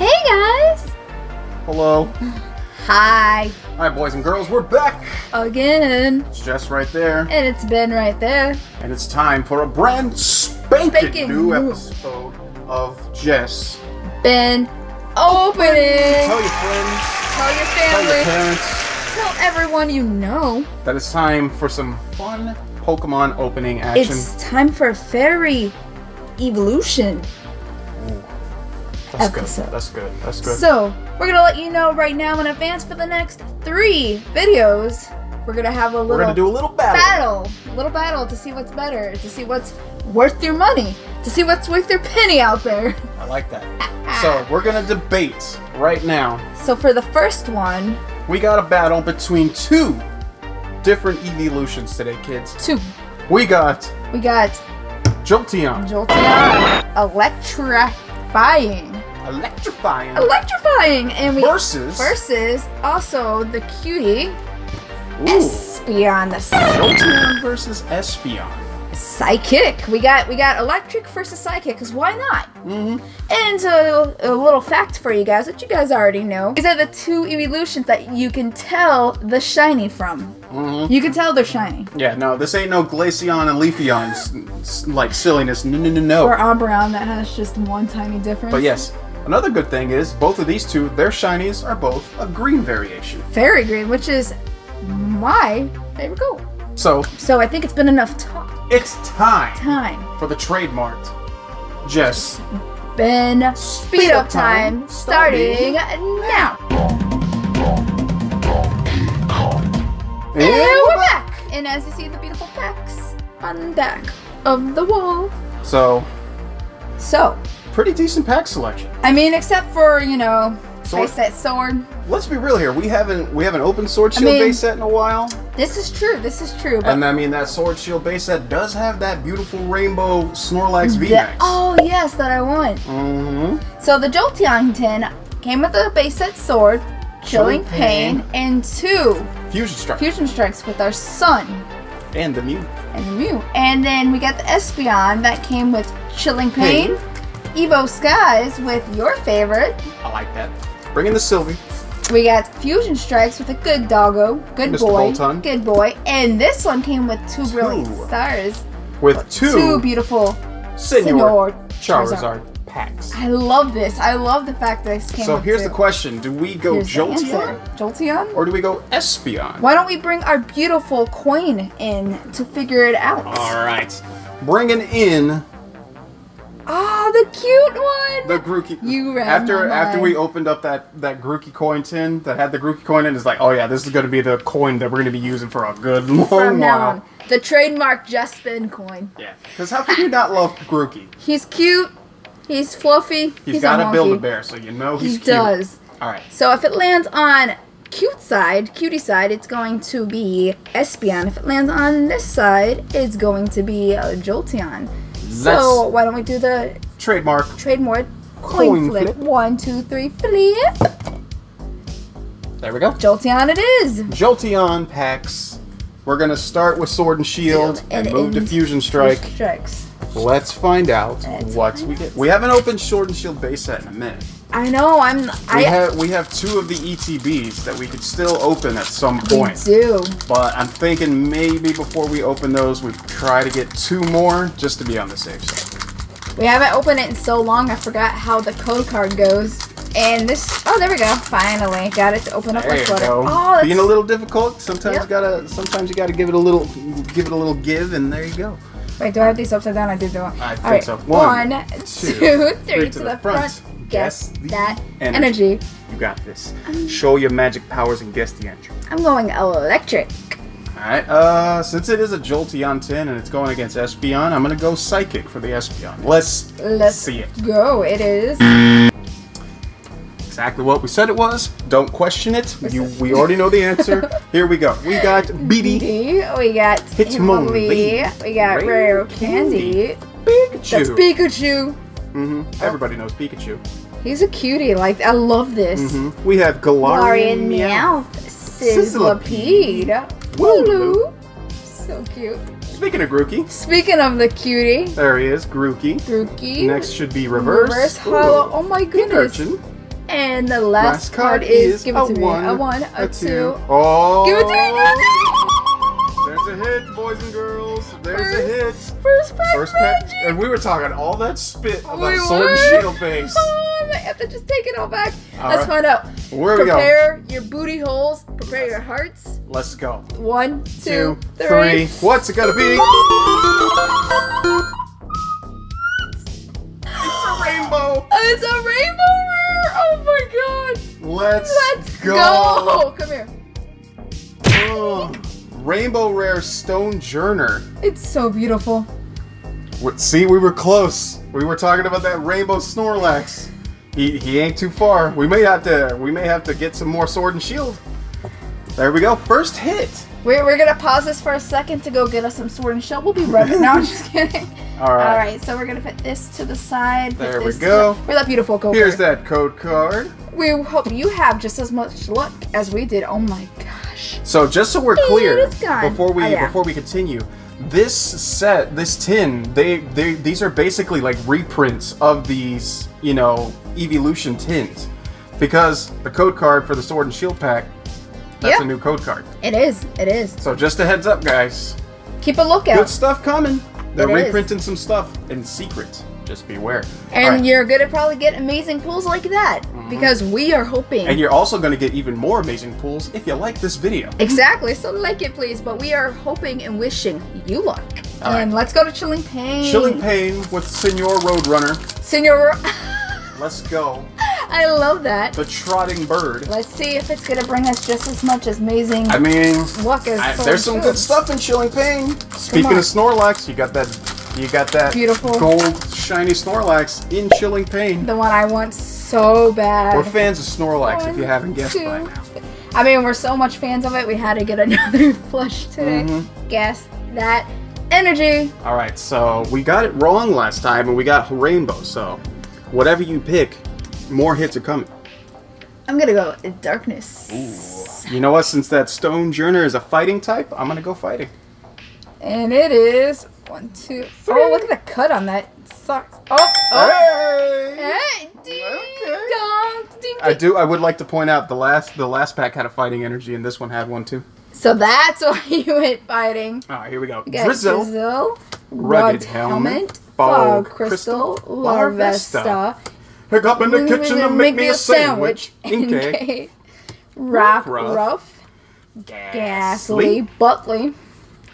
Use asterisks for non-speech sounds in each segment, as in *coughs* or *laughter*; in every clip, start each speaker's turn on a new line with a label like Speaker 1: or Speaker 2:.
Speaker 1: Hey guys!
Speaker 2: Hello.
Speaker 1: Hi
Speaker 2: Hi, boys and girls. We're back.
Speaker 1: again.
Speaker 2: It's Jess right there,
Speaker 1: And it's been right there.
Speaker 2: and it's time for a brand spanking,
Speaker 1: Spanking
Speaker 2: new episode of Jess.
Speaker 1: Been opening.
Speaker 2: Tell your friends,
Speaker 1: Tell your family.
Speaker 2: tell your parents
Speaker 1: Tell everyone you know.
Speaker 2: that it's time for some fun Pokemon opening action.
Speaker 1: It's time for a fairy evolution.
Speaker 2: That's
Speaker 1: episode.
Speaker 2: good. That's good. That's good.
Speaker 1: So, we're gonna let you know right now in advance for the next three videos. We're gonna have a little
Speaker 2: We're gonna do a little battle.
Speaker 1: battle. A little battle to see what's better, to see what's worth your money, to see what's worth your penny out there.
Speaker 2: I like that. *laughs* So we're gonna debate right now.
Speaker 1: So, for the first one,
Speaker 2: We got a battle between two different evolutions today, kids.
Speaker 1: two,
Speaker 2: We got
Speaker 1: we got
Speaker 2: Jolteon,
Speaker 1: Jolteon electrifying.
Speaker 2: Electrifying,
Speaker 1: Electrifying! And we
Speaker 2: versus
Speaker 1: versus also the cutie
Speaker 2: Ooh.
Speaker 1: Espeon, the
Speaker 2: Jolteon versus Espeon.
Speaker 1: psychic. We got we got electric versus psychic, because why not?
Speaker 2: Mm-hmm.
Speaker 1: And uh, a little fact for you guys, which you guys already know, these are the two evolutions that you can tell the shiny from.
Speaker 2: Mm-hmm.
Speaker 1: You can tell they're shiny.
Speaker 2: Yeah, no, this ain't no Glaceon and Leafeon like silliness. No, no, no, no.
Speaker 1: Or Umbreon that has just one tiny difference.
Speaker 2: But yes, another good thing is both of these two, their shinies are both a green variation.
Speaker 1: Fairy green, which is my favorite color.
Speaker 2: So
Speaker 1: So I think it's been enough talk.
Speaker 2: it's time
Speaker 1: Time.
Speaker 2: for the trademark. Jess,
Speaker 1: Been speed up time starting now.
Speaker 2: and
Speaker 1: And we're back. And as you see the beautiful packs on the back of the wall.
Speaker 2: So,
Speaker 1: So,
Speaker 2: pretty decent pack selection.
Speaker 1: I mean, except for, you know,
Speaker 2: Sword.
Speaker 1: face that sword.
Speaker 2: Let's be real here. We haven't we haven't opened Sword
Speaker 1: I
Speaker 2: Shield
Speaker 1: mean-
Speaker 2: base set in a while,
Speaker 1: This is true. This is true. But
Speaker 2: and I mean that Sword Shield base set does have that beautiful rainbow Snorlax
Speaker 1: the-
Speaker 2: VMAX.
Speaker 1: oh, yes, that I want.
Speaker 2: Mm-hmm.
Speaker 1: So the Jolteon tin came with a base set sword, Chilling Pain,
Speaker 2: Pain.
Speaker 1: and two
Speaker 2: Fusion Strike
Speaker 1: fusion strikes with our sun
Speaker 2: and the Mew.
Speaker 1: and the Mew. And then we got the Espeon that came with Chilling Pain, Evo Skies with your favorite.
Speaker 2: I like that. Bring in the Sylvie.
Speaker 1: We got Fusion Strikes with a good doggo, good
Speaker 2: Mr.
Speaker 1: boy,
Speaker 2: Boltund.
Speaker 1: good boy. And this one came with two,
Speaker 2: Two.
Speaker 1: brilliant stars,
Speaker 2: with two,
Speaker 1: two beautiful Senor
Speaker 2: Charizard packs.
Speaker 1: I love this. I love the fact that this came
Speaker 2: So here's
Speaker 1: two.
Speaker 2: the question: Do we go
Speaker 1: Here's.
Speaker 2: Jolteon
Speaker 1: Jolteon?
Speaker 2: or do we go Espeon?
Speaker 1: Why don't we bring our beautiful coin in to figure it out?
Speaker 2: All right, bringing in
Speaker 1: Oh, the cute one!
Speaker 2: the Grookey.
Speaker 1: You read
Speaker 2: after
Speaker 1: my
Speaker 2: after we opened up that that Grookey coin tin that had the Grookey coin in, it's like, oh yeah, this is going to be the coin that we're going to be using for a good long
Speaker 1: From now
Speaker 2: while.
Speaker 1: on. The trademark JessBen coin.
Speaker 2: Yeah, because how can you not love Grookey?
Speaker 1: He's cute. He's fluffy.
Speaker 2: He's
Speaker 1: He's,
Speaker 2: got
Speaker 1: a
Speaker 2: to build a bear, so you know he's cute.
Speaker 1: He
Speaker 2: cute.
Speaker 1: does.
Speaker 2: All right.
Speaker 1: So if it lands on cute side, cutie side, it's going to be Espeon. If it lands on this side, it's going to be uh, Jolteon. So why don't we do the
Speaker 2: trademark.
Speaker 1: trademark coin,
Speaker 2: Coin
Speaker 1: flip.
Speaker 2: flip.
Speaker 1: One, two, three, flip.
Speaker 2: There we go.
Speaker 1: Jolteon it is.
Speaker 2: Jolteon packs. We're gonna start with Sword and Shield
Speaker 1: Shield
Speaker 2: and,
Speaker 1: and
Speaker 2: move to Fusion Strike.
Speaker 1: Strikes.
Speaker 2: Let's find out
Speaker 1: Let's
Speaker 2: what
Speaker 1: find
Speaker 2: we get. We haven't opened Sword and Shield base set in a minute.
Speaker 1: I know. I'm.
Speaker 2: We
Speaker 1: I
Speaker 2: have we have two of the ETBs that we could still open at some point.
Speaker 1: we do.
Speaker 2: But I'm thinking maybe before we open those, we try to get two more just to be on the safe side.
Speaker 1: We haven't opened it in so long. I forgot how the code card goes. And this. Oh, there we go. Finally got it to open up
Speaker 2: There you go.
Speaker 1: Oh, that's,
Speaker 2: Being a little difficult. Sometimes
Speaker 1: Yep.
Speaker 2: you gotta. Sometimes you gotta give it a little, give it a little give, and there you go.
Speaker 1: Wait, do I have these upside down? I do, do I?
Speaker 2: I think
Speaker 1: All right.
Speaker 2: so. One,
Speaker 1: One,
Speaker 2: two, *laughs*
Speaker 1: two, three, to, the, front. Guess
Speaker 2: Guess the
Speaker 1: that
Speaker 2: energy.
Speaker 1: energy.
Speaker 2: You got this. Show your magic powers and guess the entry.
Speaker 1: I'm going electric.
Speaker 2: Alright, uh, since it is a Jolteon 10 and it's going against Espeon, I'm gonna go Psychic for the Espeon. Let's,
Speaker 1: Let's
Speaker 2: see it.
Speaker 1: go. It is.
Speaker 2: Exactly what we said it was. Don't question it. You, we already know the answer. *laughs* Here we go. We got BD.
Speaker 1: We got
Speaker 2: Hitmonlee.
Speaker 1: We got
Speaker 2: Rare
Speaker 1: Candy.
Speaker 2: Pikachu.
Speaker 1: That's Pikachu.
Speaker 2: hmm Everybody knows Pikachu.
Speaker 1: He's a cutie. Like I love this.
Speaker 2: hmm We have Galarian
Speaker 1: Galarian
Speaker 2: Meow.
Speaker 1: Meowth. Sizzlipede.
Speaker 2: Wooloo.
Speaker 1: So cute.
Speaker 2: Speaking of Grookey,
Speaker 1: Speaking of the cutie,
Speaker 2: there he is, Grookey.
Speaker 1: Grookey.
Speaker 2: Next should be Reverse.
Speaker 1: Reverse hollow. Oh my goodness.
Speaker 2: Urchin.
Speaker 1: And the last, card, is give it to me. A one, a, two.
Speaker 2: Oh,
Speaker 1: Give it to me.
Speaker 2: There's a hit, boys and girls. There's
Speaker 1: First-
Speaker 2: a hit.
Speaker 1: First pack
Speaker 2: First pack,
Speaker 1: magic.
Speaker 2: and we were talking all that spit about
Speaker 1: We
Speaker 2: sword and shield base. *laughs*
Speaker 1: Oh, I have to just take it all back.
Speaker 2: All
Speaker 1: Let's
Speaker 2: right.
Speaker 1: find out.
Speaker 2: Where we go?
Speaker 1: Prepare your booty holes. Prepare your hearts.
Speaker 2: Let's go.
Speaker 1: One,
Speaker 2: Two,
Speaker 1: two,
Speaker 2: three.
Speaker 1: three.
Speaker 2: What's it gonna be? It's a rainbow. *laughs*
Speaker 1: Oh, it's a rainbow rare. Oh my god.
Speaker 2: Let's,
Speaker 1: Let's
Speaker 2: go.
Speaker 1: go. Come here.
Speaker 2: Oh, rainbow rare Stonjourner.
Speaker 1: It's so beautiful.
Speaker 2: See, we were close. We were talking about that rainbow Snorlax. He, he ain't too far. We may have to we may have to get some more sword and shield. There we go. First hit.
Speaker 1: We're, we're gonna pause this for a second to go get us some sword and shield. We'll be right back. No, I'm just *laughs* kidding.
Speaker 2: All right.
Speaker 1: All right, so we're gonna put this to the side.
Speaker 2: There we go.
Speaker 1: the- Where's that beautiful code?
Speaker 2: Here's that code card.
Speaker 1: We hope you have just as much luck as we did. Oh my gosh.
Speaker 2: So just so we're clear, before we
Speaker 1: Oh, yeah.
Speaker 2: before we continue, this set, this tin, they they these are basically like reprints of these, you know, evolution tins, because the code card for the sword and shield pack, that's
Speaker 1: Yeah.
Speaker 2: a new code card.
Speaker 1: It is. It is.
Speaker 2: So just a heads up, guys.
Speaker 1: Keep a lookout.
Speaker 2: Good stuff coming. They're
Speaker 1: It is.
Speaker 2: reprinting some stuff in secret. Just beware.
Speaker 1: And
Speaker 2: right.
Speaker 1: you're gonna probably get amazing pulls like that mm-hmm. because we are hoping.
Speaker 2: and you're also going to get even more amazing pulls if you like this video.
Speaker 1: exactly. So like it, please. But we are hoping and wishing you luck.
Speaker 2: All
Speaker 1: and
Speaker 2: right.
Speaker 1: let's go to Chilling Pain.
Speaker 2: Chilling Pain with Senor Roadrunner.
Speaker 1: Senor. *laughs*
Speaker 2: Let's go.
Speaker 1: I love that.
Speaker 2: The Trotting Bird.
Speaker 1: Let's see if it's gonna bring us just as much as amazing
Speaker 2: I mean, I, there's some good stuff in Chilling Pain. Speaking of Snorlax, you got that, you got that
Speaker 1: Beautiful.
Speaker 2: gold shiny Snorlax in Chilling Pain.
Speaker 1: The one I want so bad.
Speaker 2: We're fans of Snorlax, if you haven't guessed
Speaker 1: two.
Speaker 2: by now.
Speaker 1: I mean, we're so much fans of it. We had to get *laughs* another flush today.
Speaker 2: Mm-hmm.
Speaker 1: Guess that energy.
Speaker 2: All right, so we got it wrong last time, and we got Rainbow. So, whatever you pick, more hits are coming.
Speaker 1: I'm gonna go darkness.
Speaker 2: You know what? Since that Stonjourner is a fighting type, I'm gonna go fighting.
Speaker 1: And it is one, two, three. Oh, look at the cut on that. Sucks. Oh, oh.
Speaker 2: Hey!
Speaker 1: Hey, ding
Speaker 2: Okay.
Speaker 1: dong, ding,
Speaker 2: I do. I would like to point out the last the last pack had a fighting energy, and this one had one too.
Speaker 1: So that's *laughs* why you went fighting.
Speaker 2: All right, here we go.
Speaker 1: We
Speaker 2: Drizzle, Rugged
Speaker 1: Rugged
Speaker 2: Helmet,
Speaker 1: Helmet,
Speaker 2: Fog
Speaker 1: Fog Crystal,
Speaker 2: Crystal,
Speaker 1: Larvesta,
Speaker 2: Larvesta, pick up in the kitchen to make me a sandwich. Inkay, *laughs*
Speaker 1: Inkay, Rough,
Speaker 2: Rough,
Speaker 1: Rough, Gastly, Butley.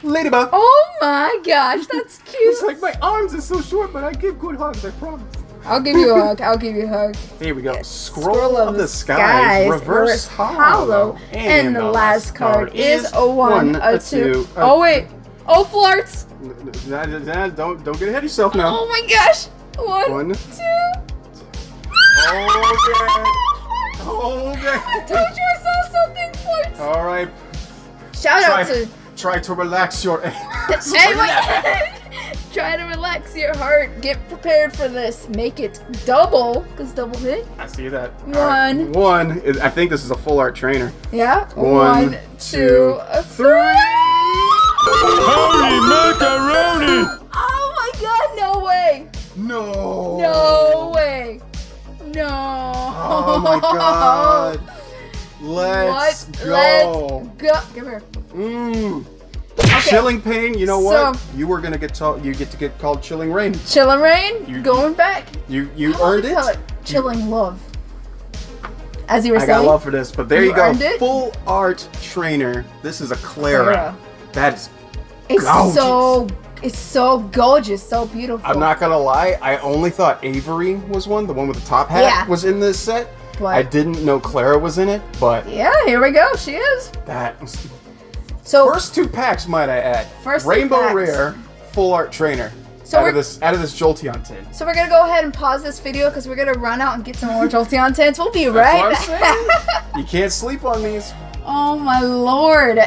Speaker 2: Ladybug.
Speaker 1: Oh my gosh, that's *laughs* cute.
Speaker 2: It's like my arms are so short, but I give good hugs. I promise.
Speaker 1: I'll give you a hug. I'll give you a hug.
Speaker 2: Here we go.
Speaker 1: Yeah,
Speaker 2: Scroll, of, the skies, reverse hollow,
Speaker 1: and the last card is a one, a two.
Speaker 2: a-
Speaker 1: Oh wait, oh flirts.
Speaker 2: Don't don't get ahead of yourself now.
Speaker 1: Oh my gosh, one,
Speaker 2: One.
Speaker 1: two. *laughs*
Speaker 2: Okay.
Speaker 1: I told you I saw something.
Speaker 2: All right.
Speaker 1: Shout
Speaker 2: Try,
Speaker 1: out to
Speaker 2: try to relax your. *laughs*
Speaker 1: Anyway, *laughs* try to relax your heart. Get prepared for this. Make it double, because double hit.
Speaker 2: I see that.
Speaker 1: One.
Speaker 2: One. I think this is a full art trainer.
Speaker 1: Yeah.
Speaker 2: One,
Speaker 1: One,
Speaker 2: two,
Speaker 1: two, a three.
Speaker 3: Macaroni! *gasps*
Speaker 1: Oh my god, no way.
Speaker 2: No.
Speaker 1: No way. No.
Speaker 2: Oh my god. Let's
Speaker 1: what?
Speaker 2: go.
Speaker 1: Let's go. Come here.
Speaker 2: Mmm. Chilling pain. You know
Speaker 1: So-
Speaker 2: what? You were gonna get told. You get to get called chilling rain.
Speaker 1: Chilling rain.
Speaker 2: You-
Speaker 1: going back.
Speaker 2: You you
Speaker 1: How
Speaker 2: earned
Speaker 1: you call
Speaker 2: it.
Speaker 1: Chilling love. As you were
Speaker 2: I
Speaker 1: saying.
Speaker 2: got love for this, but there you,
Speaker 1: You
Speaker 2: go.
Speaker 1: it?
Speaker 2: Full art trainer. This is a Clara.
Speaker 1: Clara.
Speaker 2: That is.
Speaker 1: It's
Speaker 2: gorgeous.
Speaker 1: so. It's so gorgeous, so beautiful.
Speaker 2: I'm not gonna lie. I only thought Avery was one. The one with the top hat
Speaker 1: Yeah.
Speaker 2: was in this set.
Speaker 1: But-
Speaker 2: I didn't know Clara was in it, but
Speaker 1: Yeah, here we go. She is.
Speaker 2: that
Speaker 1: So
Speaker 2: first two packs, might I add.
Speaker 1: First two
Speaker 2: Rainbow. Rare, full art trainer.
Speaker 1: So
Speaker 2: out
Speaker 1: we're-
Speaker 2: of this, out of this Jolteon tin.
Speaker 1: So we're gonna go ahead and pause this video because we're gonna run out and get some more *laughs* Jolteon tents. We'll be right back. *laughs*
Speaker 2: You can't sleep on these.
Speaker 1: oh my lord!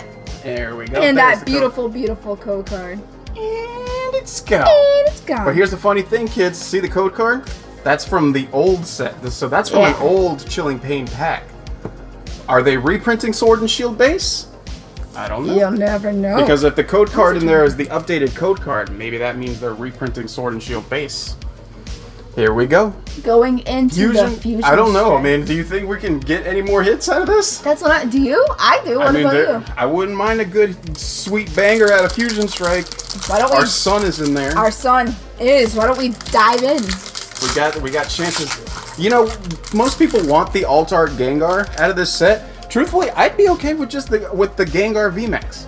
Speaker 2: There we go.
Speaker 1: and
Speaker 2: There's
Speaker 1: that beautiful, beautiful code card.
Speaker 2: And it's gone.
Speaker 1: And it's gone.
Speaker 2: But here's the funny thing, kids. See the code card? That's from the old set. So that's from an
Speaker 1: Yeah.
Speaker 2: old Chilling Pain pack. Are they reprinting Sword and Shield base? I don't know.
Speaker 1: You'll never know.
Speaker 2: Because if the code card in there is the updated code card, maybe that means they're reprinting Sword and Shield base. Here we go.
Speaker 1: Going into
Speaker 2: Fusion.
Speaker 1: the fusion.
Speaker 2: I don't know. I mean, do you think we can get any more hits out of this?
Speaker 1: That's what I do. You? I do. What
Speaker 2: I mean,
Speaker 1: about you?
Speaker 2: I wouldn't mind a good sweet banger out of Fusion Strike.
Speaker 1: Why don't we?
Speaker 2: Our sun is in there.
Speaker 1: Our son is. Why don't we dive in?
Speaker 2: We got we got chances. You know, most people want the alt art Gengar out of this set. Truthfully, I'd be okay with just the with the Gengar VMAX.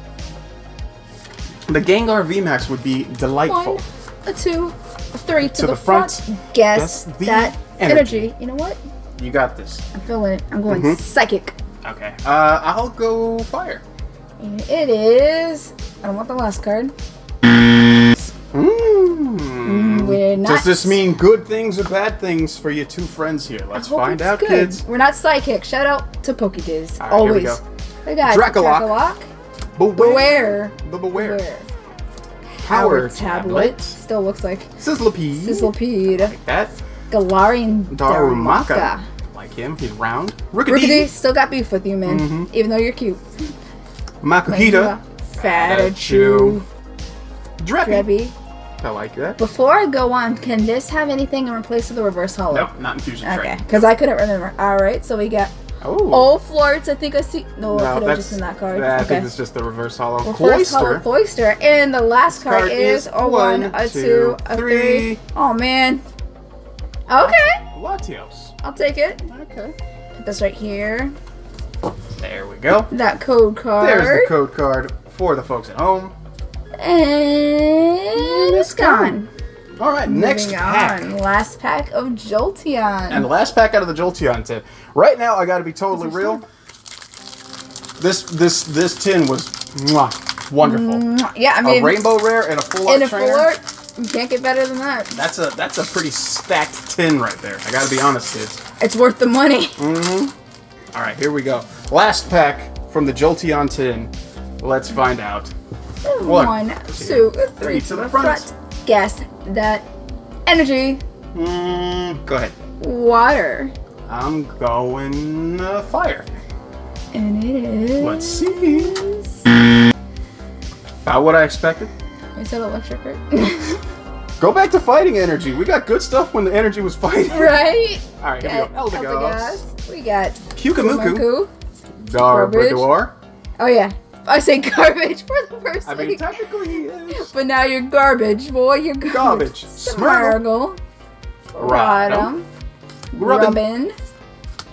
Speaker 2: The Gengar VMAX would be delightful.
Speaker 1: One, a two, three to,
Speaker 2: To
Speaker 1: the,
Speaker 2: the
Speaker 1: front.
Speaker 2: front.
Speaker 1: Guess,
Speaker 2: Guess the
Speaker 1: that
Speaker 2: energy.
Speaker 1: energy. You know what?
Speaker 2: You got this.
Speaker 1: I'm feeling it. I'm going
Speaker 2: Mhm.
Speaker 1: psychic.
Speaker 2: Okay. Uh, I'll go fire.
Speaker 1: And it is. I don't want the last card.
Speaker 2: Mm.
Speaker 1: We're.
Speaker 2: Does this mean good things or bad things for your two friends here? Let's find out,
Speaker 1: good.
Speaker 2: kids.
Speaker 1: We're not psychic. Shout out to Pokediz.
Speaker 2: All right, here we
Speaker 1: Always.
Speaker 2: go.
Speaker 1: We got
Speaker 2: Drakloak.
Speaker 1: Drakloak.
Speaker 2: Beware.
Speaker 1: Beware.
Speaker 2: The beware.
Speaker 1: Beware.
Speaker 2: Power
Speaker 1: Power tablet.
Speaker 2: tablet.
Speaker 1: Still looks like
Speaker 2: Sizzlipede.
Speaker 1: Sizzlipede.
Speaker 2: Like that.
Speaker 1: Galarian
Speaker 2: Darumaka.
Speaker 1: Darumaka.
Speaker 2: Like him. He's round. Rookidee.
Speaker 1: still got beef with you, man.
Speaker 2: Mhm.
Speaker 1: Even though you're cute.
Speaker 2: Makuhita.
Speaker 1: Fatachu.
Speaker 2: Dreepy.
Speaker 1: Drebby.
Speaker 2: I like that.
Speaker 1: Before I go on, can this have anything in place of the reverse hollow?
Speaker 2: Nope, not in
Speaker 1: Fusion
Speaker 2: Okay,
Speaker 1: because I couldn't remember. All right, so we got
Speaker 2: Oh.
Speaker 1: all florts. I think I see. No,
Speaker 2: no,
Speaker 1: could have
Speaker 2: that's
Speaker 1: just been that card.
Speaker 2: I
Speaker 1: okay.
Speaker 2: think it's just the reverse hollow.
Speaker 1: Reverse hollow
Speaker 2: Cloyster.
Speaker 1: Cloyster. And the last card,
Speaker 2: card
Speaker 1: is a one, a
Speaker 2: two,
Speaker 1: two, a
Speaker 2: three.
Speaker 1: three. Oh man. Okay,
Speaker 2: Latios.
Speaker 1: I'll take it.
Speaker 2: Okay.
Speaker 1: Put this right here.
Speaker 2: There we go.
Speaker 1: That code card.
Speaker 2: There's the code card for the folks at home.
Speaker 1: And it's gone.
Speaker 2: All right, next
Speaker 1: Moving
Speaker 2: pack.
Speaker 1: on. Last pack of Jolteon.
Speaker 2: And the last pack out of the Jolteon tin. Right now, I got to be totally real. This this this tin was mwah, wonderful.
Speaker 1: Yeah, I mean,
Speaker 2: a rainbow rare and a full art
Speaker 1: in a
Speaker 2: trainer.
Speaker 1: full art, you can't get better than that.
Speaker 2: That's a that's a pretty stacked tin right there. I got to be honest, kids.
Speaker 1: It's worth the money.
Speaker 2: Mm-hmm. All right, here we go. Last pack from the Jolteon tin. Let's find out. One,
Speaker 1: One,
Speaker 2: two,
Speaker 1: two, three
Speaker 2: to the front.
Speaker 1: Guess that energy,
Speaker 2: Mm, go ahead.
Speaker 1: water,
Speaker 2: I'm going uh, fire.
Speaker 1: and it is.
Speaker 2: Let's see. About what I expected.
Speaker 1: Is that electric? Right?
Speaker 2: Go back to fighting energy. We got good stuff when the energy was fighting. *laughs*
Speaker 1: right.
Speaker 2: All right, here we go. Eldegoss.
Speaker 1: We got
Speaker 2: Kyukamuku.
Speaker 1: Kumaku.
Speaker 2: Garbodor.
Speaker 1: Oh yeah, I say garbage *laughs* for the first
Speaker 2: I mean, technically he is.
Speaker 1: But now you're garbage, boy. You're garbage.
Speaker 2: Garbage.
Speaker 1: Smirgle.
Speaker 2: Rodham.
Speaker 1: Rodham.
Speaker 2: Rubbin.
Speaker 1: Rubbin.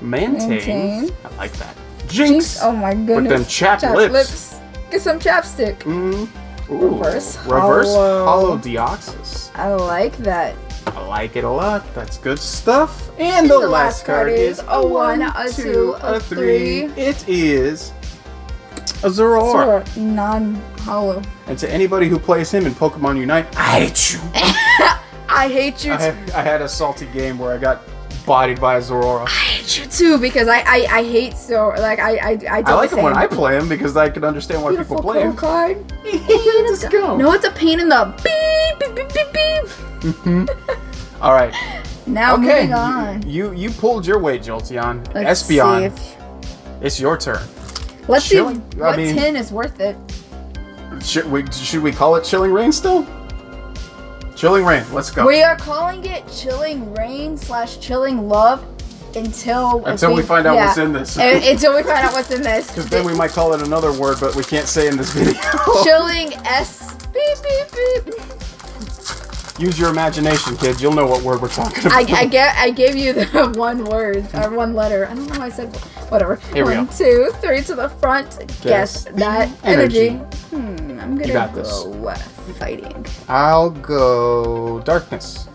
Speaker 2: Mantane.
Speaker 1: Mantane.
Speaker 2: I like that.
Speaker 1: Jynx.
Speaker 2: Jynx.
Speaker 1: Oh my goodness.
Speaker 2: them chapped lips.
Speaker 1: Get some chapstick.
Speaker 2: Mm. Ooh.
Speaker 1: Reverse
Speaker 2: Reverse
Speaker 1: hollow.
Speaker 2: hollow Deoxys.
Speaker 1: I like that.
Speaker 2: I like it a lot. That's good stuff. And the,
Speaker 1: the
Speaker 2: last card is
Speaker 1: a one, a two, a three.
Speaker 2: It is a Zoroark.
Speaker 1: Sort non-hollow.
Speaker 2: And to anybody who plays him in Pokemon Unite, I hate you. *laughs*
Speaker 1: I hate you.
Speaker 2: I
Speaker 1: too.
Speaker 2: had, I had a salty game where I got bodied by a Zoroark.
Speaker 1: I hate you too because I I, I hate so like I I I,
Speaker 2: I like him when I play him because I can understand why
Speaker 1: Beautiful
Speaker 2: people play him.
Speaker 1: card.
Speaker 2: Let's go.
Speaker 1: No, it's a pain in the beep beep beep beep beep. Mm-hmm.
Speaker 2: All right. *laughs*
Speaker 1: Now
Speaker 2: Okay.
Speaker 1: moving on.
Speaker 2: You you pulled your weight, Jolteon.
Speaker 1: Let's
Speaker 2: Espeon, it's your turn.
Speaker 1: Let's
Speaker 2: Chilling-
Speaker 1: see
Speaker 2: I
Speaker 1: what
Speaker 2: mean-
Speaker 1: tin is worth it.
Speaker 2: Should we should we call it Chilling Rain still? Chilling Rain. Let's go.
Speaker 1: We are calling it chilling rain slash chilling love until
Speaker 2: Until we find out what's in this. *laughs*
Speaker 1: Until we find out what's in this.
Speaker 2: Because then we might call it another word, but we can't say in this video. *laughs*
Speaker 1: chilling s beep beep beep.
Speaker 2: Use your imagination, kids. You'll know what word we're talking about.
Speaker 1: I, I get I gave you the *laughs* one word or one letter. I don't know why I said *laughs* whatever.
Speaker 2: Here we
Speaker 1: One,
Speaker 2: go.
Speaker 1: two, three to the front. Guess, that
Speaker 2: energy.
Speaker 1: energy. Hmm, I'm gonna
Speaker 2: got
Speaker 1: go
Speaker 2: this.
Speaker 1: uh, fighting.
Speaker 2: I'll go Darkness.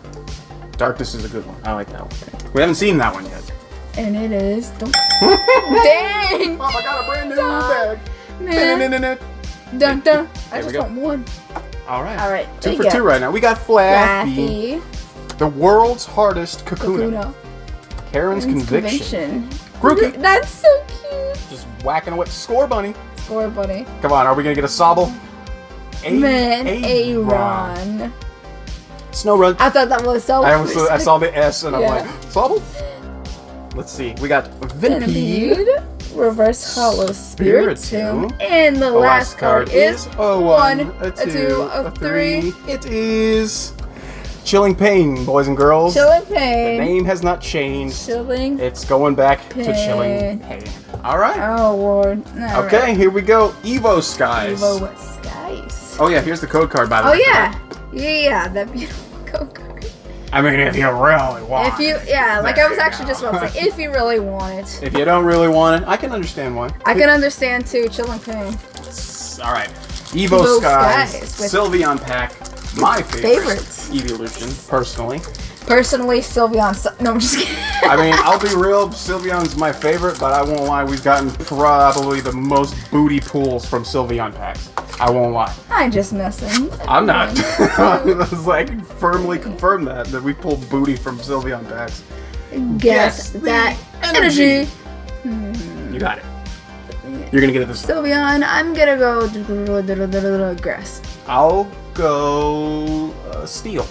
Speaker 2: Darkness is a good one. I like that one. We haven't seen that one yet.
Speaker 1: And it is *laughs* Dang!
Speaker 2: Oh, I got a brand new
Speaker 1: Dun,
Speaker 2: bag.
Speaker 1: Man. Dun dun. I just want one.
Speaker 2: All right.
Speaker 1: All right,
Speaker 2: Two for two right now. We got Flaaffy,
Speaker 1: Flaaffy.
Speaker 2: the world's hardest Kakuna.
Speaker 1: Kakuna.
Speaker 2: Karen's
Speaker 1: Karen's
Speaker 2: conviction.
Speaker 1: Conviction.
Speaker 2: Grookey. *laughs*
Speaker 1: That's so cute.
Speaker 2: Just whacking away. Scorbunny.
Speaker 1: Score bunny.
Speaker 2: Come on, are we gonna get a Sobble? A-
Speaker 1: Man,
Speaker 2: Aaron.
Speaker 1: Aaron.
Speaker 2: Snorunt.
Speaker 1: I thought that was so.
Speaker 2: I, was, I saw the S and I'm like, Sobble? Let's see. We got Venipede.
Speaker 1: Venipede, Reverse Hollow Spirit
Speaker 2: Spiritomb.
Speaker 1: Tomb, and the
Speaker 2: The
Speaker 1: last card is
Speaker 2: a one,
Speaker 1: one,
Speaker 2: a
Speaker 1: a
Speaker 2: two,
Speaker 1: two,
Speaker 2: a
Speaker 1: a
Speaker 2: three.
Speaker 1: three.
Speaker 2: It is Chilling Pain, boys and girls.
Speaker 1: Chilling Pain.
Speaker 2: The name has not changed.
Speaker 1: Chilling.
Speaker 2: It's going back to Chilling Pain. All right.
Speaker 1: Oh lord. All
Speaker 2: okay,
Speaker 1: right.
Speaker 2: here we go. Evo Skies.
Speaker 1: Evo Skies.
Speaker 2: Oh yeah, here's the code card by the
Speaker 1: Oh
Speaker 2: way.
Speaker 1: yeah. Yeah, yeah, that beautiful *laughs* code card.
Speaker 2: I mean, if you really want.
Speaker 1: If you, yeah, like I was actually
Speaker 2: go.
Speaker 1: just about to say, if you really want it, *laughs*
Speaker 2: If you don't really want it, I can understand why.
Speaker 1: I can understand too. Chilling pain.
Speaker 2: All right. Evo,
Speaker 1: Evo
Speaker 2: Skies,
Speaker 1: Skies
Speaker 2: Sylveon Pack, my favorite
Speaker 1: Favorites.
Speaker 2: evolution, personally.
Speaker 1: Personally, Sylveon. Su- no, I'm just kidding.
Speaker 2: I mean, I'll be real, Sylveon's my favorite, but I won't lie, we've gotten probably the most booty pools from Sylveon packs. I won't lie.
Speaker 1: I'm just messing.
Speaker 2: I'm not. I was like, firmly confirm that, that we pulled booty from Sylveon packs.
Speaker 1: Guess
Speaker 2: Guess
Speaker 1: that
Speaker 2: energy.
Speaker 1: energy.
Speaker 2: You got it. You're gonna get it this.
Speaker 1: Sylveon, I'm gonna go grass.
Speaker 2: I'll go uh, steel.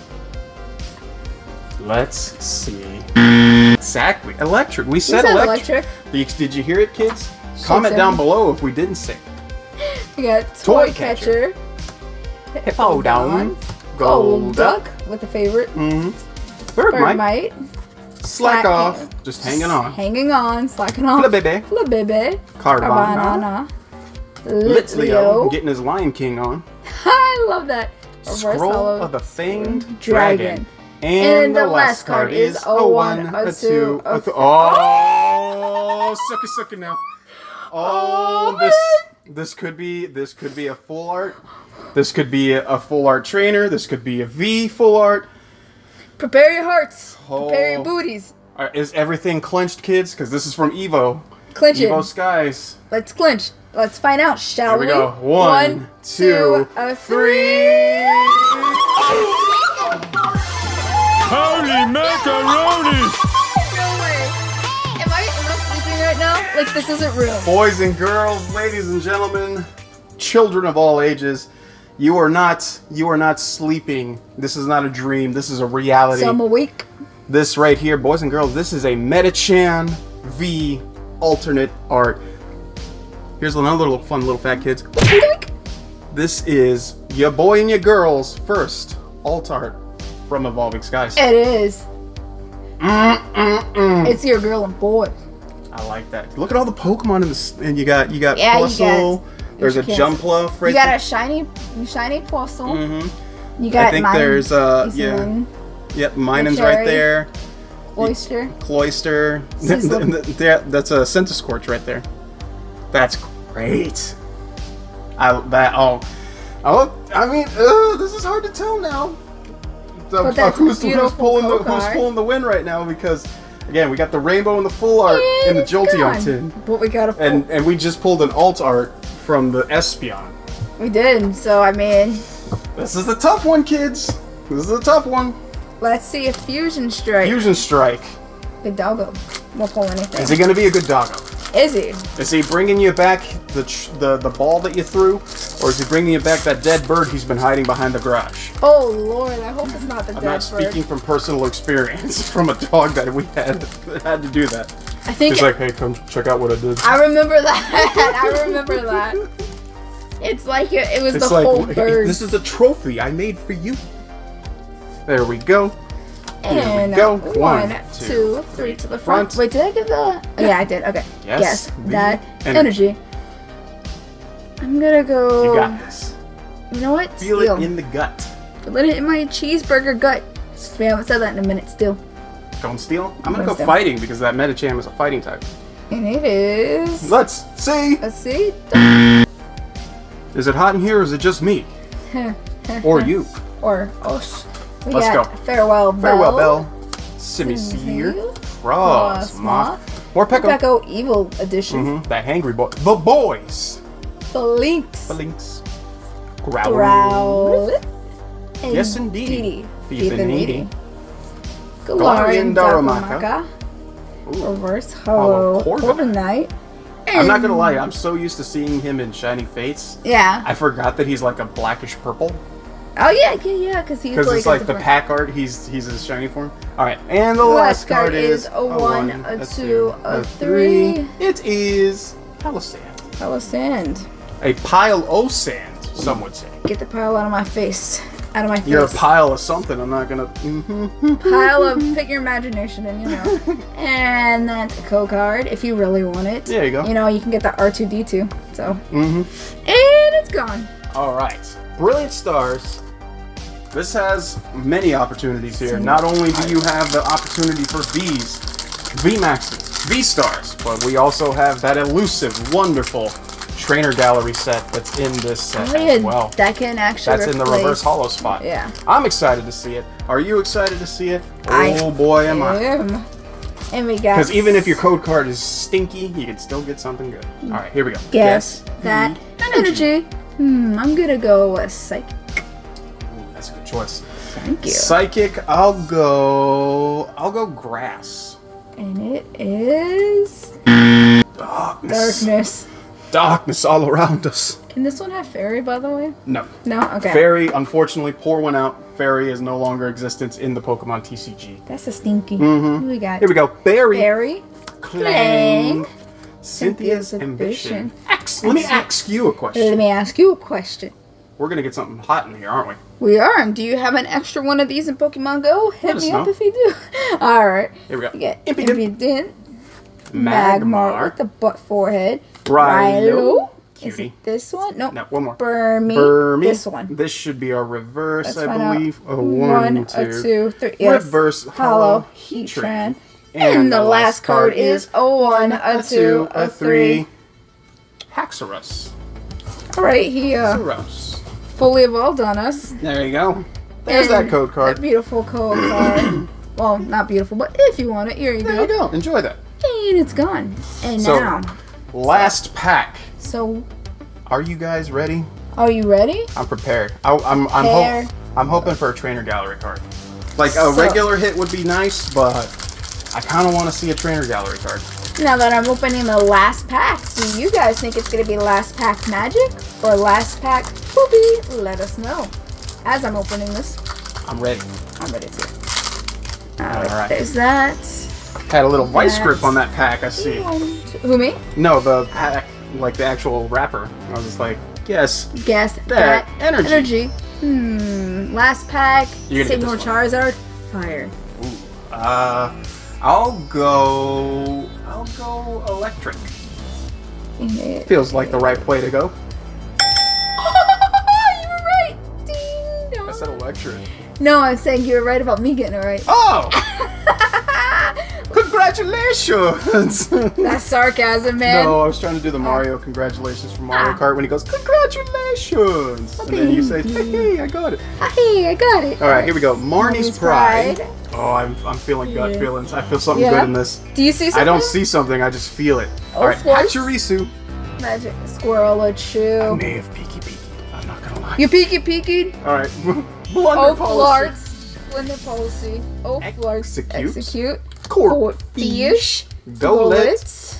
Speaker 2: Let's see. Exactly. Electric. We said,
Speaker 1: said
Speaker 2: electric.
Speaker 1: electric.
Speaker 2: Did you hear it, kids? Comment
Speaker 1: said
Speaker 2: down below if we didn't say. *laughs*
Speaker 1: We got toy,
Speaker 2: Toy
Speaker 1: catcher.
Speaker 2: catcher. Hippowdon.
Speaker 1: Gold duck with the favorite.
Speaker 2: Mm-hmm. Bird mite.
Speaker 1: Birdmite.
Speaker 2: Slack
Speaker 1: Slack-
Speaker 2: off. Just hanging on.
Speaker 1: Hanging on, slacking off.
Speaker 2: Flabebe.
Speaker 1: Flabebe.
Speaker 2: Carvanha.
Speaker 1: Carvanha.
Speaker 2: Litleo.
Speaker 1: Litleo.
Speaker 2: Getting his Lion King on. *laughs*
Speaker 1: I love that. Reverse
Speaker 2: Scroll
Speaker 1: hollow.
Speaker 2: of the Fanged
Speaker 1: Dragon.
Speaker 2: Dragon. And, the last card is a 1, a 2, a 3. Oh, *gasps* sucky sucky now. *gasps* Oh,
Speaker 1: Oh,
Speaker 2: this this could be this could be a full art. This could be a, a full art trainer. This could be a V full art.
Speaker 1: Prepare your hearts. Oh. Prepare your
Speaker 2: Oh.
Speaker 1: booties.
Speaker 2: Uh, Is everything clenched, kids? Because this is from Evo.
Speaker 1: Clinch it.
Speaker 2: Evo Skies.
Speaker 1: Let's clinch. Let's find out, shall
Speaker 2: Here we go. One,
Speaker 1: a
Speaker 2: three.
Speaker 3: Holy macaroni!
Speaker 1: No way. Am I, am I sleeping right now? Like, this isn't real.
Speaker 2: Boys and girls, ladies and gentlemen, children of all ages, you are not you are not sleeping. This is not a dream. This is a reality.
Speaker 1: So I'm awake.
Speaker 2: this right here, boys and girls, this is a Medicham V alternate art. Here's another little fun little fact, kids. This is your boy and your girl's first alt art from Evolving Skies.
Speaker 1: It is.
Speaker 2: Mm-mm-mm.
Speaker 1: It's your girl and boy.
Speaker 2: I like that. Look at all the Pokemon in this, and you got you got
Speaker 1: Yeah, you got-
Speaker 2: There's a Jumpluff right
Speaker 1: You got
Speaker 2: there.
Speaker 1: a shiny, shiny Poissel.
Speaker 2: Mm-hmm.
Speaker 1: You got
Speaker 2: I think
Speaker 1: mine,
Speaker 2: there's uh yeah yep Minun's right there.
Speaker 1: Oyster.
Speaker 2: Cloyster. That's a Centiskorch right there. That's great. I that oh oh I mean uh, this is hard to tell now. The, uh, who's, who's pulling the who's pulling the win right now because again we got the rainbow and the full art and the
Speaker 1: it's
Speaker 2: Jolteon
Speaker 1: gone.
Speaker 2: tin
Speaker 1: But we got a full.
Speaker 2: and and we just pulled an alt art from the Espeon.
Speaker 1: we did. So I mean,
Speaker 2: This is a tough one, kids. This is a tough one.
Speaker 1: Let's see if Fusion Strike.
Speaker 2: Fusion Strike.
Speaker 1: Good doggo. Won't pull anything.
Speaker 2: Is he gonna be a good doggo?
Speaker 1: Is he?
Speaker 2: Is he bringing you back the the the ball that you threw, or is he bringing you back that dead bird he's been hiding behind the garage?
Speaker 1: Oh lord, I hope it's not the
Speaker 2: I'm
Speaker 1: dead
Speaker 2: not
Speaker 1: bird.
Speaker 2: speaking from personal experience *laughs* from a dog that we had that had to do that.
Speaker 1: I think
Speaker 2: He's like, hey, come check out what I did.
Speaker 1: I remember that. *laughs* I remember that. It's like it, it was
Speaker 2: It's
Speaker 1: the
Speaker 2: like
Speaker 1: whole
Speaker 2: "Hey,
Speaker 1: bird.
Speaker 2: this is a trophy I made for you. There we go.
Speaker 1: and
Speaker 2: we go.
Speaker 1: Uh, one,
Speaker 2: One,
Speaker 1: two,
Speaker 2: two,
Speaker 1: three to the front.
Speaker 2: front.
Speaker 1: Wait, did I give the? Oh, yeah, I did. Okay.
Speaker 2: Yes, the
Speaker 1: that
Speaker 2: energy.
Speaker 1: energy. I'm gonna go.
Speaker 2: You got this.
Speaker 1: You know what?
Speaker 2: Feel
Speaker 1: Steel.
Speaker 2: it in the gut.
Speaker 1: Let it in my cheeseburger gut. We haven't said that in a minute still.
Speaker 2: Going steel? I'm gonna
Speaker 1: Going
Speaker 2: go fighting because that Medicham is a fighting type.
Speaker 1: And it is.
Speaker 2: Let's see.
Speaker 1: Let's see.
Speaker 2: Is it hot in here or is it just me? *laughs* Or you?
Speaker 1: or us. We
Speaker 2: Let's go.
Speaker 1: Farewell Bell.
Speaker 2: Farewell, Bell. Simisear. Frostmoth. Morpeko.
Speaker 1: Pekko Evil Edition.
Speaker 2: Mhm, That hangry boy. The boys.
Speaker 1: Falinks.
Speaker 2: Lynx. Growl.
Speaker 1: Growl. and
Speaker 2: Yes, indeed.
Speaker 1: Didi.
Speaker 2: Thief and Needy. Galarian Darumaka.
Speaker 1: Reverse
Speaker 2: Hollow Corviknight.
Speaker 1: Corviknight.
Speaker 2: I'm not gonna lie, I'm so used to seeing him in Shiny Fates.
Speaker 1: Yeah.
Speaker 2: I forgot that he's like a blackish purple.
Speaker 1: Oh yeah, yeah, yeah. Because he's
Speaker 2: Because
Speaker 1: like,
Speaker 2: it's like the pack art, he's he's his shiny form. Alright, and the
Speaker 1: Last
Speaker 2: last card is
Speaker 1: is a one, a two, a
Speaker 2: three.
Speaker 1: three.
Speaker 2: It is Palossand.
Speaker 1: Palo sand. Pile of sand.
Speaker 2: A pile of sand, some would say.
Speaker 1: Get the pile out of my face. out of my face.
Speaker 2: You're a pile of something. I'm not gonna. hmm
Speaker 1: pile of *laughs* pick your imagination and you know. and that's a co card if you really want it.
Speaker 2: There you go.
Speaker 1: You know, you can get the R2D2. So,
Speaker 2: hmm
Speaker 1: and it's gone.
Speaker 2: All right, Brilliant Stars. This has many opportunities here. Not only do you have the opportunity for V's, V Maxes, V Stars, but we also have that elusive, wonderful trainer gallery set that's in this set
Speaker 1: Oh, yeah,
Speaker 2: as well.
Speaker 1: that can actually
Speaker 2: That's in the reverse hollow spot.
Speaker 1: Yeah.
Speaker 2: I'm excited to see it. Are you excited to see it?
Speaker 1: I
Speaker 2: oh boy, am I.
Speaker 1: am. And we got
Speaker 2: Because even if your code card is stinky, you can still get something good. All right, here we go.
Speaker 1: guess that
Speaker 2: the
Speaker 1: energy. Hmm, I'm gonna go psychic.
Speaker 2: Ooh, that's a good choice.
Speaker 1: Thank you.
Speaker 2: Psychic, I'll go. I'll go grass.
Speaker 1: and it is
Speaker 2: Darkness.
Speaker 1: darkness.
Speaker 2: Darkness all around us.
Speaker 1: Can this one have fairy, by the way?
Speaker 2: No.
Speaker 1: No. Okay.
Speaker 2: Fairy, unfortunately, pour one out. Fairy is no longer existence in the Pokemon TCG.
Speaker 1: That's a stinky.
Speaker 2: Mhm.
Speaker 1: Who we got?
Speaker 2: Here we go. Berry,
Speaker 1: Fairy.
Speaker 2: Clang,
Speaker 1: Cynthia's
Speaker 2: Cynthia's ambition.
Speaker 1: ambition.
Speaker 2: Ax- let me ask you a question.
Speaker 1: Let me ask you a question.
Speaker 2: We're gonna get something hot in here, aren't we?
Speaker 1: We are. Do you have an extra one of these in Pokemon Go? Hit
Speaker 2: us
Speaker 1: me up
Speaker 2: know.
Speaker 1: if you do. *laughs* All right.
Speaker 2: Here we go.
Speaker 1: You get
Speaker 2: Impudent.
Speaker 1: Impudent. Magmar with the butt forehead.
Speaker 2: Rilo.
Speaker 1: Is it this one? No.
Speaker 2: No, one more.
Speaker 1: Burmy.
Speaker 2: Burmy.
Speaker 1: This one.
Speaker 2: This should be our reverse,
Speaker 1: Let's
Speaker 2: I
Speaker 1: out.
Speaker 2: believe. A
Speaker 1: One,
Speaker 2: one,
Speaker 1: a
Speaker 2: two.
Speaker 1: two, three. Yes.
Speaker 2: Reverse
Speaker 1: Hollow
Speaker 2: hollow
Speaker 1: Heatran.
Speaker 2: Heatran.
Speaker 1: And, the last card is a one, a two, a three.
Speaker 2: Haxorus.
Speaker 1: All right, he uh,
Speaker 2: Haxorus.
Speaker 1: fully evolved on us.
Speaker 2: There you go. There's that
Speaker 1: And
Speaker 2: code
Speaker 1: That
Speaker 2: card.
Speaker 1: beautiful code card. *coughs* well, not beautiful, but if you want it, here you
Speaker 2: There
Speaker 1: go.
Speaker 2: you go. Enjoy that.
Speaker 1: And it's gone. And
Speaker 2: So-
Speaker 1: now,
Speaker 2: Last pack.
Speaker 1: so
Speaker 2: Are you guys ready?
Speaker 1: are you ready?
Speaker 2: I'm prepared. I, I'm I'm,
Speaker 1: Prepare.
Speaker 2: hope, I'm hoping for a trainer gallery card. Like a
Speaker 1: So-
Speaker 2: regular hit would be nice, but I kind of want to see a trainer gallery card.
Speaker 1: Now that I'm opening the last pack, do you guys think it's gonna be last pack magic or last pack poopy? Let us know. As I'm opening this,
Speaker 2: I'm ready.
Speaker 1: I'm ready to. Alright,
Speaker 2: Alright.
Speaker 1: there's that.
Speaker 2: Had a little vice
Speaker 1: That's-
Speaker 2: grip on that pack. I see.
Speaker 1: Who me?
Speaker 2: No, the pack, like the actual wrapper. I was just like, yes.
Speaker 1: Guess
Speaker 2: That
Speaker 1: that,
Speaker 2: energy.
Speaker 1: energy. Hmm. Last pack.
Speaker 2: You're gonna get
Speaker 1: Signal Charizard. Fire. Ooh.
Speaker 2: Uh, I'll go. I'll go electric. Feels like the right way to go. *laughs*
Speaker 1: you were right. Ding dong.
Speaker 2: I said electric.
Speaker 1: No, I'm saying you were right about me getting it right.
Speaker 2: Oh, *laughs* congratulations! *laughs*
Speaker 1: That's sarcasm, man.
Speaker 2: No, I was trying to do the Mario congratulations from Mario
Speaker 1: Ah.
Speaker 2: Kart when he goes congratulations, and then you say, hey, hey, I got it.
Speaker 1: Hey, I got it.
Speaker 2: All right, here we go. Marnie's,
Speaker 1: Marnie's
Speaker 2: pride.
Speaker 1: Pride.
Speaker 2: Oh, I'm, I'm feeling gut feelings. I feel something
Speaker 1: Yeah?
Speaker 2: good in this.
Speaker 1: Do you see something?
Speaker 2: I don't see something. I just feel it. All right. Pachirisu.
Speaker 1: Magic Squirrel or
Speaker 2: I may have peeky peeky. I'm not gonna lie.
Speaker 1: You peeky peeky.
Speaker 2: All right, *laughs*
Speaker 1: Oh,
Speaker 2: blunder policy.
Speaker 1: flarts. Splendid policy. Oh, flarts.
Speaker 2: Execute.
Speaker 1: Execute.
Speaker 2: Court
Speaker 1: Fish.
Speaker 2: Golett.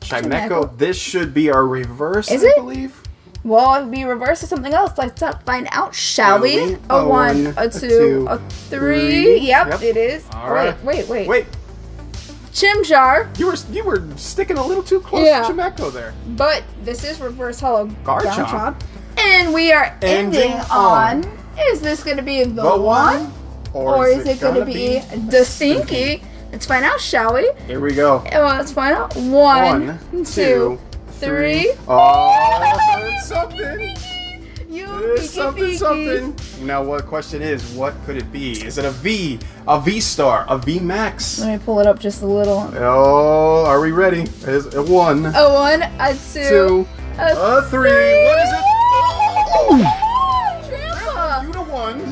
Speaker 2: Chimecho. This should be our reverse,
Speaker 1: Is
Speaker 2: I
Speaker 1: it?
Speaker 2: believe.
Speaker 1: Well, it'd be reverse or something else. Let's find out, shall
Speaker 2: Shall
Speaker 1: we?
Speaker 2: we?
Speaker 1: A
Speaker 2: A
Speaker 1: one,
Speaker 2: one,
Speaker 1: a
Speaker 2: a
Speaker 1: two,
Speaker 2: two,
Speaker 1: a three.
Speaker 2: three.
Speaker 1: Yep,
Speaker 2: Yep.
Speaker 1: it is.
Speaker 2: All
Speaker 1: wait,
Speaker 2: right.
Speaker 1: wait, wait,
Speaker 2: Wait,
Speaker 1: Chimchar,
Speaker 2: you were you were sticking a little too close
Speaker 1: Yeah.
Speaker 2: to Chimecho there.
Speaker 1: but this is reverse hollow
Speaker 2: Garchomp.
Speaker 1: Garchomp. And we are ending,
Speaker 2: Ending
Speaker 1: on.
Speaker 2: on-
Speaker 1: Is this going to be the,
Speaker 2: The
Speaker 1: one?
Speaker 2: one,
Speaker 1: Or, is it going to
Speaker 2: gonna
Speaker 1: be the stinky? Let's find out, shall we?
Speaker 2: Here we go.
Speaker 1: Eh, well, let's find out. One,
Speaker 2: One,
Speaker 1: two,
Speaker 2: two,
Speaker 1: three.
Speaker 2: Oh, it's something. *laughs*
Speaker 1: You
Speaker 2: It's something,
Speaker 1: peeky.
Speaker 2: something. Now, what question is, what could it be? Is it a V, a V star, a V max?
Speaker 1: Let me pull it up just a little.
Speaker 2: Oh, are we ready? Is a one,
Speaker 1: A one, a two,
Speaker 2: two,
Speaker 1: a
Speaker 2: a three. What is it?
Speaker 1: Oh!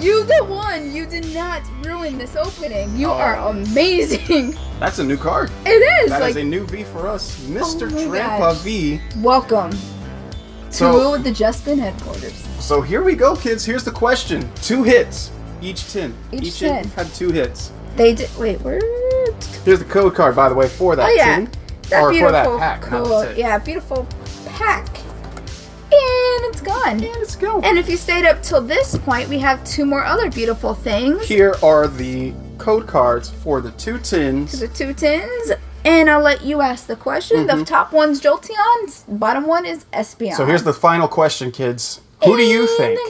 Speaker 2: You the one.
Speaker 1: You the one. You did not ruin this opening. You
Speaker 2: Oh.
Speaker 1: are amazing. *laughs*
Speaker 2: That's a new card.
Speaker 1: It is
Speaker 2: That is
Speaker 1: like
Speaker 2: a new V for us, Mr.
Speaker 1: Oh
Speaker 2: Grandpa
Speaker 1: gosh.
Speaker 2: V.
Speaker 1: welcome
Speaker 2: So-
Speaker 1: to the JessBen headquarters.
Speaker 2: So here we go, kids. Here's the question: two hits, each tin.
Speaker 1: Each
Speaker 2: tin
Speaker 1: tin.
Speaker 2: had two hits.
Speaker 1: They did. Wait, where?
Speaker 2: Here's the code card, by the way, for that
Speaker 1: Oh yeah,
Speaker 2: tin.
Speaker 1: that
Speaker 2: or
Speaker 1: beautiful
Speaker 2: for that pack.
Speaker 1: cool. Yeah, beautiful it's gone.
Speaker 2: And let's go.
Speaker 1: And if you stayed up till this point, we have two more other beautiful things.
Speaker 2: Here are the code cards for the two tins.
Speaker 1: The two tins. And I'll let you ask the question. The top one's Jolteon, bottom one is Espeon.
Speaker 2: Mm-hmm. So here's the final question, kids. Who do you think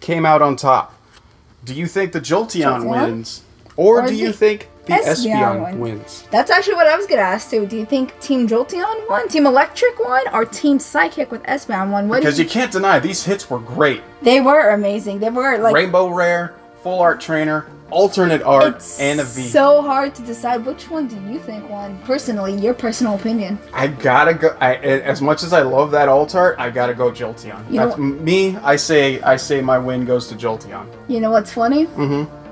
Speaker 2: came out on top? Do you think the Jolteon,
Speaker 1: Jolteon?
Speaker 2: wins? Or,
Speaker 1: Or
Speaker 2: do you think the
Speaker 1: Espeon
Speaker 2: Espeon
Speaker 1: wins? That's actually what I was gonna ask too. Do you think Team Jolteon won, Team Electric won, or Team Psychic with Espeon won? What
Speaker 2: Because
Speaker 1: you
Speaker 2: you can't deny these hits were great.
Speaker 1: They were amazing. They were like
Speaker 2: Rainbow Rare, Full Art Trainer, Alternate Art,
Speaker 1: it's
Speaker 2: and a V.
Speaker 1: It's so hard to decide which one do you think won. Personally, your personal opinion.
Speaker 2: I gotta go. I, as much as I love that alt art, I gotta go Jolteon.
Speaker 1: You know
Speaker 2: me. I say. I say my win goes to Jolteon.
Speaker 1: You know what's funny?
Speaker 2: Mm-hmm.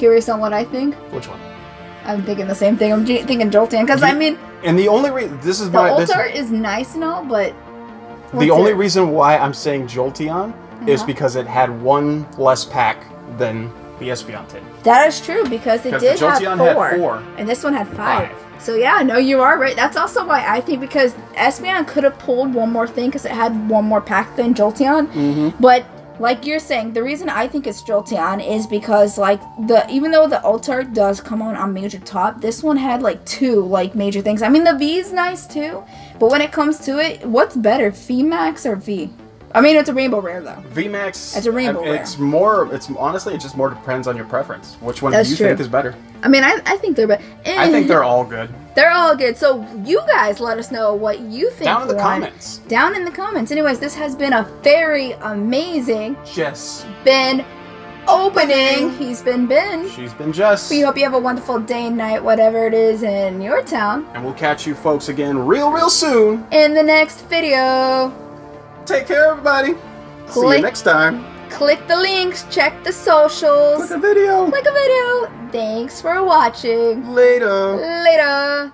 Speaker 1: Curious on what I think.
Speaker 2: Which one?
Speaker 1: I'm thinking the same thing. I'm thinking Jolteon because I mean
Speaker 2: And the only reason this is
Speaker 1: the
Speaker 2: my
Speaker 1: alt
Speaker 2: this,
Speaker 1: is nice and all, but
Speaker 2: the only
Speaker 1: it?
Speaker 2: reason why I'm saying Jolteon is
Speaker 1: Uh-huh.
Speaker 2: because it had one less pack than the Espeon did.
Speaker 1: That is true because it did have
Speaker 2: Jolteon had
Speaker 1: four,
Speaker 2: four.
Speaker 1: and this one had five.
Speaker 2: Five.
Speaker 1: So yeah, no, you are right. That's also why I think because Espeon could have pulled one more thing because it had one more pack than Jolteon.
Speaker 2: Mm-hmm.
Speaker 1: But like you're saying, the reason I think it's Jolteon is because like the even though the alt art does come on on major top, this one had like two like major things. I mean the V is nice too, but when it comes to it, what's better, V Max or V? I mean it's a rainbow rare though.
Speaker 2: VMAX.
Speaker 1: It's a rainbow rare.
Speaker 2: It's more. It's honestly, it just more depends on your preference. Which one
Speaker 1: That's
Speaker 2: do you
Speaker 1: true.
Speaker 2: think is better?
Speaker 1: I mean I, I think they're better.
Speaker 2: I think they're eh, all good.
Speaker 1: They're all good. So you guys let us know what you think.
Speaker 2: Down in the comments.
Speaker 1: Down in the comments. Anyways, this has been a very amazing
Speaker 2: Jess.
Speaker 1: Ben opening. He's been Ben.
Speaker 2: She's been Jess.
Speaker 1: We hope you have a wonderful day, and night, whatever it is in your town.
Speaker 2: And we'll catch you folks again real, real soon.
Speaker 1: In the next video,
Speaker 2: Take care, everybody. See you next time.
Speaker 1: click the links, check the socials,
Speaker 2: Click a video.
Speaker 1: click a video. Thanks for watching.
Speaker 2: Later.
Speaker 1: Later.